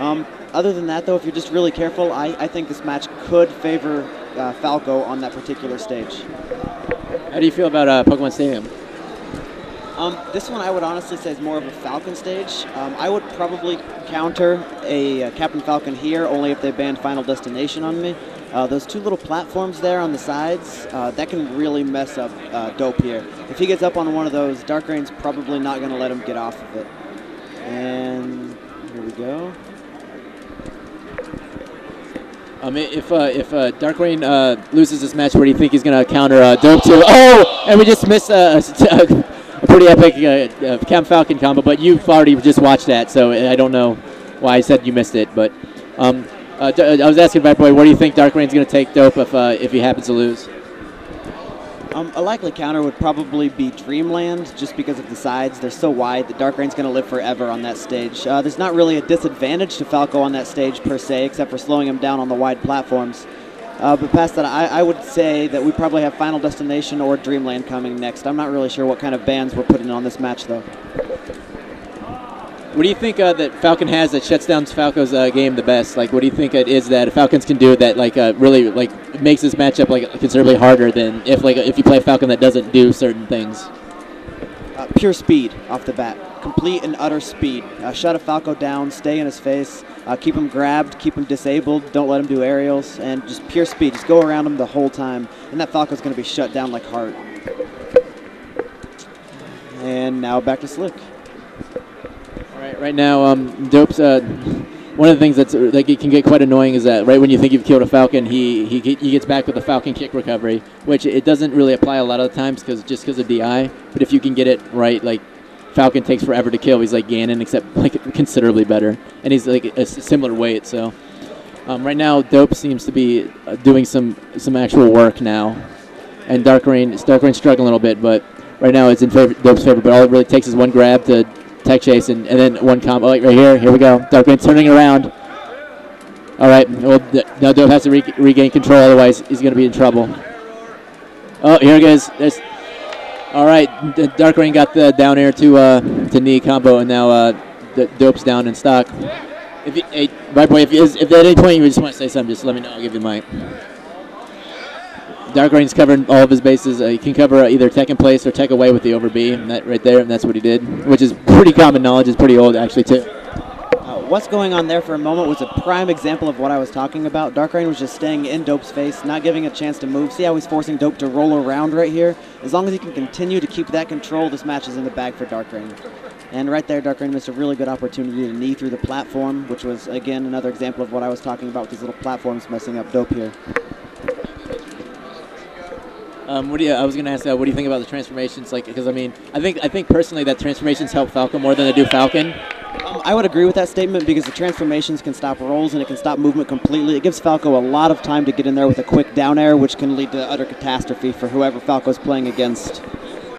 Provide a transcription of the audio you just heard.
Um, other than that, though, if you're just really careful, I, I think this match could favor uh, Falco on that particular stage. How do you feel about uh, Pokemon Stadium? Um, this one I would honestly say is more of a Falcon stage. Um, I would probably counter a uh, Captain Falcon here only if they banned Final Destination on me. Uh, those two little platforms there on the sides, uh, that can really mess up uh, Dope here. If he gets up on one of those, Darkrain's probably not going to let him get off of it. And here we go. Um, if uh, if uh, Darkrain uh, loses this match, where do you think he's going to counter uh, Dope to? Oh, and we just missed a, a pretty epic uh, uh, Cam Falcon combo, but you've already just watched that, so I don't know why I said you missed it. But um, uh, I was asking Bad Boy, what do you think Darkrain's going to take Dope if uh, if he happens to lose? Um, a likely counter would probably be Dreamland, just because of the sides. They're so wide that Darkrain's going to live forever on that stage. Uh, there's not really a disadvantage to Falco on that stage per se, except for slowing him down on the wide platforms. Uh, but past that, I, I would say that we probably have Final Destination or Dreamland coming next. I'm not really sure what kind of bands we're putting on this match, though. What do you think uh, that Falcon has that shuts down Falco's uh, game the best? Like, what do you think it is that Falcons can do that like uh, really like makes this matchup like considerably harder than if like if you play Falcon that doesn't do certain things? Uh, pure speed off the bat. Complete and utter speed. Uh, shut a Falco down, stay in his face, uh, keep him grabbed, keep him disabled, don't let him do aerials, and just pure speed. Just go around him the whole time, and that Falco's going to be shut down like heart. And now back to Sliq. Right, now, um, Dope's. Uh, one of the things that's it can get quite annoying is that right when you think you've killed a Falcon, he he, he gets back with a Falcon kick recovery, which it doesn't really apply a lot of the times because just because of DI. But if you can get it right, like Falcon takes forever to kill. He's like Ganon, except like considerably better, and he's like a similar weight. So um, right now, Dope seems to be uh, doing some some actual work now, and Darkrain Dark Rain's struggling a little bit, but right now it's in favor, Dope's favor. But all it really takes is one grab to tech chase, and, and then one combo. Right here, here we go. Darkrain turning around. All right, well, now Dope has to re- regain control, otherwise he's going to be in trouble. Oh, here it goes. There's, all right, Darkrain got the down air to uh, to knee combo, and now uh, Dope's down in stock. If you, hey, if, you, if at any point you just want to say something, just let me know. I'll give you the mic. Darkrain's covering all of his bases. Uh, he can cover uh, either tech in place or tech away with the over B, and that right there, and that's what he did, which is pretty common knowledge. It's pretty old actually too. Uh, what's going on there for a moment was a prime example of what I was talking about. Darkrain was just staying in Dope's face, not giving a chance to move. See how he's forcing Dope to roll around right here? As long as he can continue to keep that control, this match is in the bag for Darkrain. And right there, Darkrain missed a really good opportunity to knee through the platform, which was, again, another example of what I was talking about with these little platforms messing up Dope here. Um, what do you? I was gonna ask. Uh, what do you think about the transformations? Like, because I mean, I think I think personally that transformations help Falcon more than they do Falcon. Um, I would agree with that statement because the transformations can stop rolls and it can stop movement completely. It gives Falco a lot of time to get in there with a quick down air, which can lead to utter catastrophe for whoever Falco's playing against.